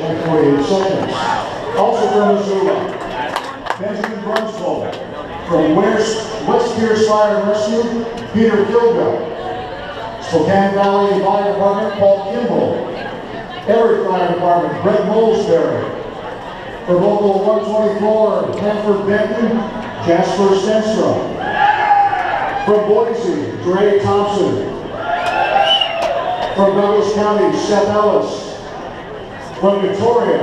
and 48 seconds. Also from Missoula, Benjamin Brunsville. From West, West Pierce Fire Rescue, Peter Kilga. Spokane Valley Fire Department, Paul Kimball. Everett Fire Department, Brett Molesberry. For Local 124, Hanford Benton, Jasper Stenstra. From Boise, Dre Thompson. From Douglas County, Seth Ellis. From Victoria,